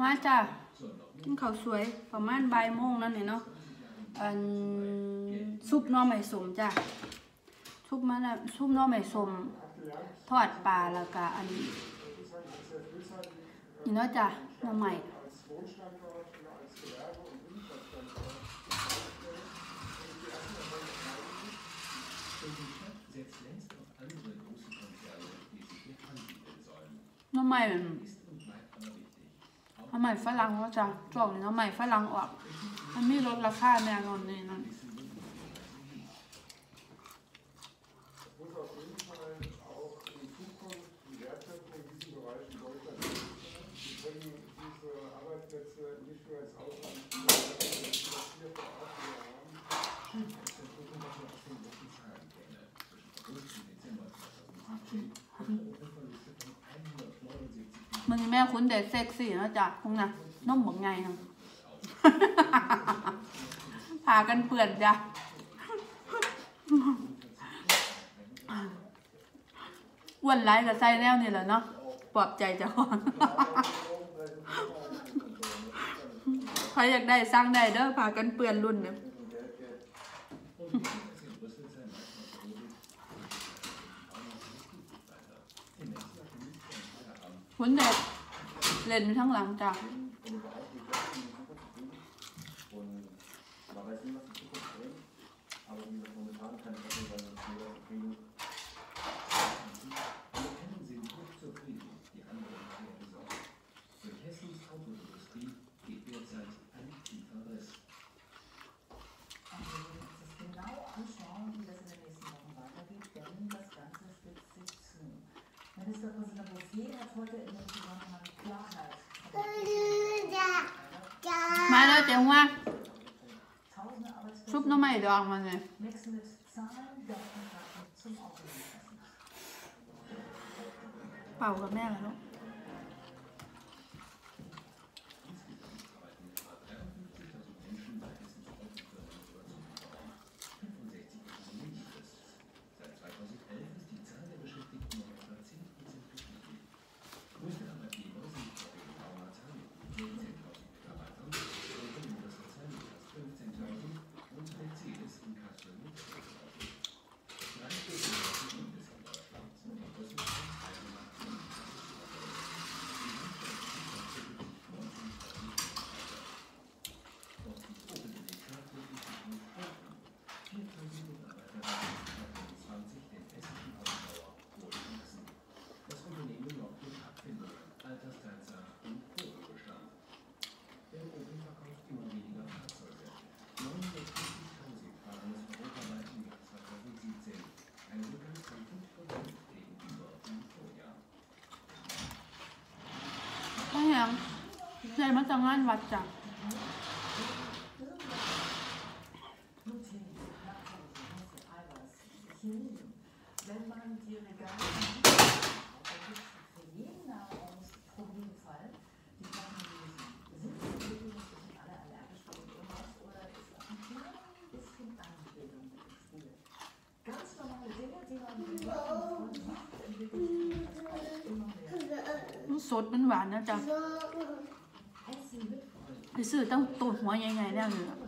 มาจ้ะกินข้าวสวยประมาณบ่ายโมงนั่นเนี่ยเนาะอันซุปน่อไม้สมจ้ะซุปมันซุปน่อไม้สมทอดปลาแล้วก็อันนี้นี่เนาะจ้ะน่อไม้หน้ำใหม่ หน้ำใหม่ฝรั่งว่าจะช่วงนี้หน้ำใหม่ฝรั่งออก มันไมีลดราคาแน่นอนนี่นั่น มันนี่แม่คุณเด็ดเซ็กซี่นะจ๊ะคงนะน้องบอกไงนะพากันเปื่อนจ้ะอ้วนไรกับไส้แนวนี่แหละเนาะปลอบใจเจ้าของใครอยากได้สร้างได้เด้อพากันเปื่อนรุ่นเนี่ยหุนเด็ด เล่นอยู่ทั้งหลังจ้ะ จ๋งว่า Tausende ซุป Arbeitsplätze หน้ำไม่ดองมาเลย mixen mit Zahlen, Daten, Daten zum Autolieferten. เป่ากับแม่แล้ว ได้มาจากงานวัดจ้ะ Protein, Lactose, Eiweiß, Chemie. Wenn man die Regale sieht, dann gibt es für jeden Nahrungsproblemfall die Sachen lösen. Sind sie wirklich sind alle allergisch gegen irgendwas oder ist auch ein kleines bisschen Anbildung mit im Spiel? Ganz normale Dinge, die man mit dem Macht entwickelt sich das auch immer mehr. มันสดมันหวานนะจ๊ะ Essen mit Freude. ไปซื้อต้องตัวหัวใหญ่ๆแน่เลย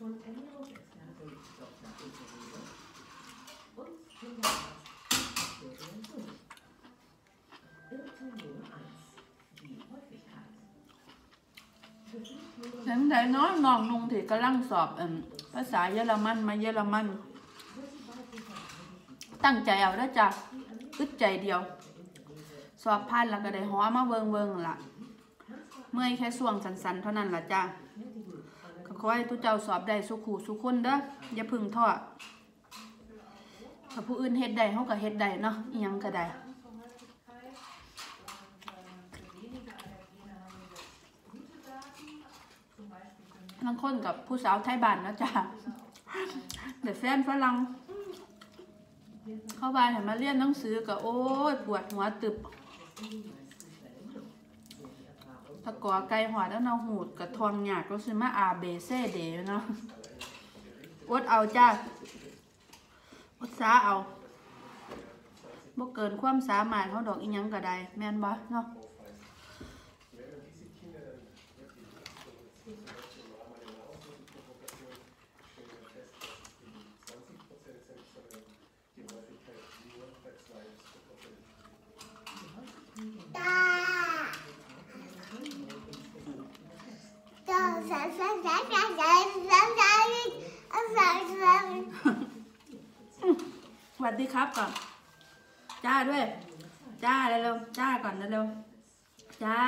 Von Ernährungsexpertin Dr. Ute Rede und Kinderarzt Florian Kuhn. Irrtum Nummer 1. Die Häufigkeit. เสียงใดน้อยน้องนุ่งที่กำลังสอบเอิ่มภาษาเยอรมันมาเยอรมัน ตั้งใจเอาแล้วจ้ะอึดใจเดียว สอบผ่านแล้วก็ได้หอมาเบิงเบิงๆล่ะ เมื่อยแค่ส่วงสันๆเท่านั้นล่ะจ้ะก็ ขอให้ทุกเจ้าสอบได้สุขูสุขคนเด้ออย่าพึ่งท้อถ้าผู้อื่นเฮ็ดได้เฮาก็เฮ็ดได้เนาะอีหยังก็ได้บางคนกับผู้สาวไทยบ้านนะจ้ะเดี๋ยวแฟนฝรั่งเข้าบ้านเห็นมาเรียนหนังสือก็โอ้ยปวดหัวตึบ ตะกอไก่หอดแล้วเนาหูดกับทองหยากก็ซื้อมาอาเบเซ่เดเนาะอดเอาจ้าอดซาเอาบ่เกินความสามารถเขาดอกอีหยังก็ได้แม่นบ่เนาะ สวัสดีครับก่อน จ้าด้วย จ้าเร็วๆจ้าก่อนเร็วๆจ้า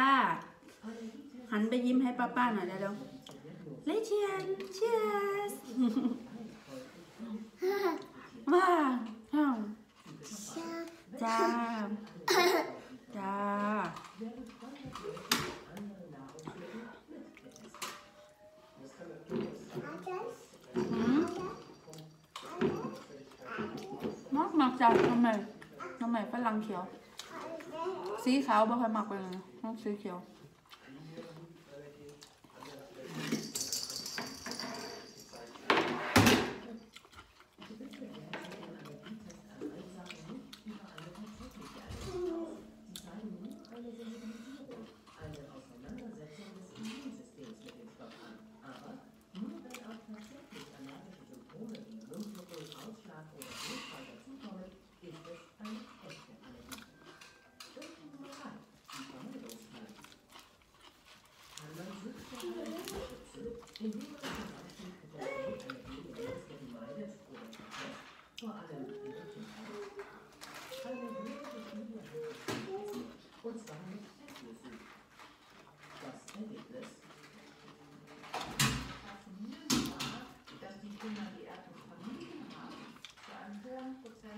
หันไปยิ้มให้ป้าป้าๆหน่อยเร็วๆเลยเชียนเชียสว้าวอ้าวจ้าจ้า หืมมากมาก จ้ะทำไมทำไมฝรั่งเขียว สีขาวบ่ค่อยมักเลยน้องสีเขียว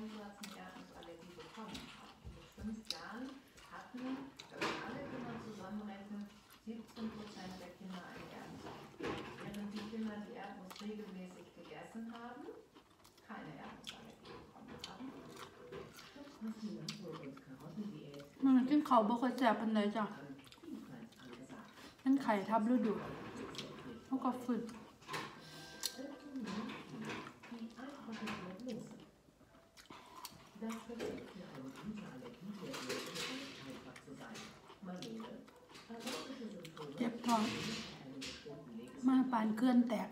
hohen Prozentsatz eine Erdnussallergie bekommen haben. Mit fünf Jahren hatten, wenn man alle Kinder zusammenrechnet, 17 Prozent der Kinder eine Erdnussallergie. Während die Kinder, die Erdnuss regelmäßig gegessen haben, keine Erdnussallergie bekommen haben. มันกินเขาบ่ค่อยแซ่บปานใดจ้ะมันไข่ทับฤดูเขาก็ฝึก เจ็บท้อง มาปานเคลื่อนแตก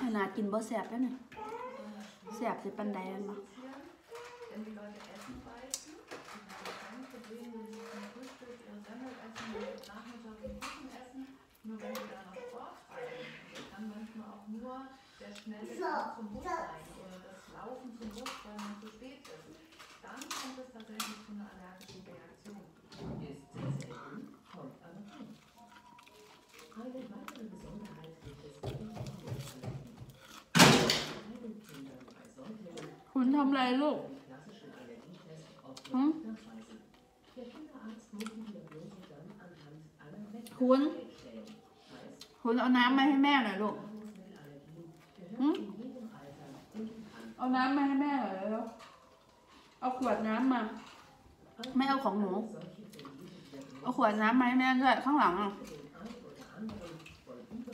ขนาดกินบ่แสบแล้วเนี่ยแสบสิปันใดนั่นาะ nur der schnelle Gang zum Bus sein oder das Laufen zum Bus, weil man zu spät ist. Dann kommt es tatsächlich zu einer allergischen Reaktion. Ist sehr selten, kommt aber vor. Eine weitere Besonderheit gibt es bei den Hormonallergien. Bei den Kindern, bei Säuglingen คุณทำอะไรลูก den klassischen Allergietest oft Hm? nicht nachweisen. Der Kinderarzt muss die Diagnose dann anhand aller Kun? Wettbewerbe stellen. Heißt, คุณเอาน้ำมาให้แม่หน่อยลูก เอาน้ำมาให้แม่เหน่อยเร็วเอาขวดน้ำมา ไม่เอาของหนู เอาขวดน้ำมาให้แม่ด้วยข้างหลังอะ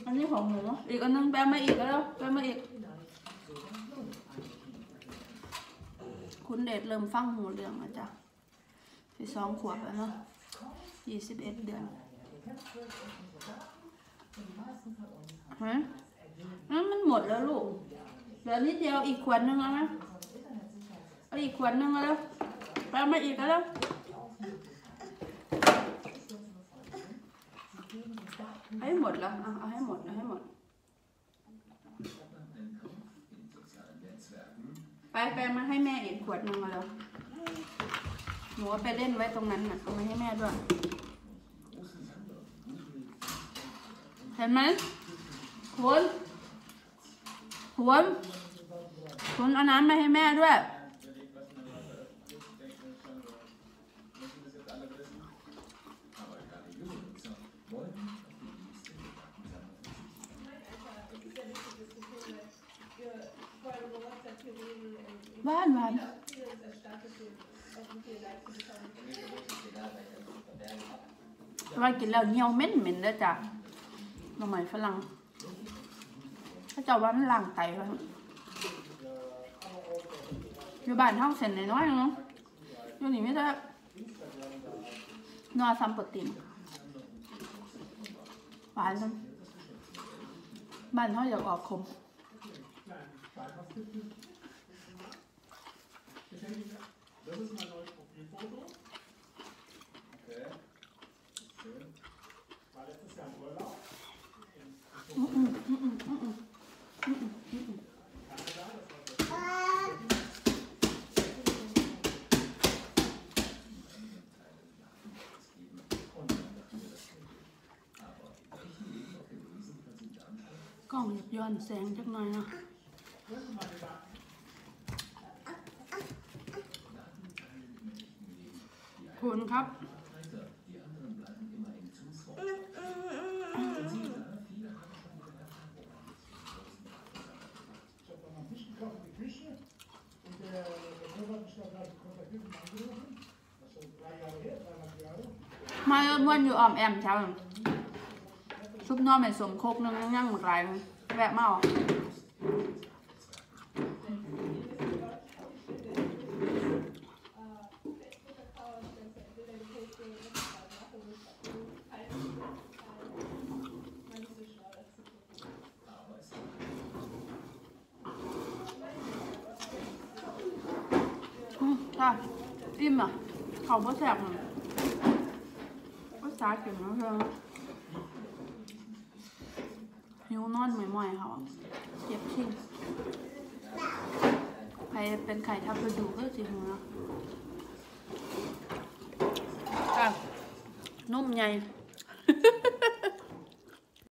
อันนี้ของหนูอีกอันนึงแปลมาอีกแล้วแปลมาอีก คุณเดชเริ่มฟังหูเรื่องแล้วจ้ะที่สองขวบแล้วเนาะยี่สิบเอ็ดเดือนฮะนั่นมันหมดแล้วลูก ลือนิดเดียวอีกขวดนึงเอาไหมเอาอีกขวดนึงเอาแล้วแปลมาอีกแล้วให้หมดแล้วเอาให้หมดเอาให้หมด ไปไปมาให้แม่อีกขวดนึงมาแล้วหนูเอาไปเล่นไว้ตรงนั้นน่ะเอามาให้แม่ด้วย เห็นไหมคุณ คุณคุณเอาน้ำมาให้แม่ด้วยบ้านบ้านว่ากินแล้วเหี่ยวเหม็นเหม็นเด้อจ้ะหน่อไม้ฝรั่ง เขาเจ้าว่ามันล้างไตวะอยู่บ้านเฮาเส้นน้อยๆเนาะอยู่นี่ไม่ได้นัวซัมปรตีนหวานจังบ้านเฮาอยากออกขม Das ist mein neues Profilfoto. Okay. ล้องหยับย้อนแสงจักหน่อยนะคุณครับ มาวันอยู่อ้อมแอมเช้า ซุปน้อไม่สมโคกนึงย่างหมดไรแวะมาเอาอืมค่ะอิ่มอะเขาบ่แซ่บอะก็สาเก็บนะเธอหิว นอนหม่อยๆเขาอะเจ็บชิงใครเป็นไข่ทับกระดูกก็สิหัวค่ะนุ่มใหญ่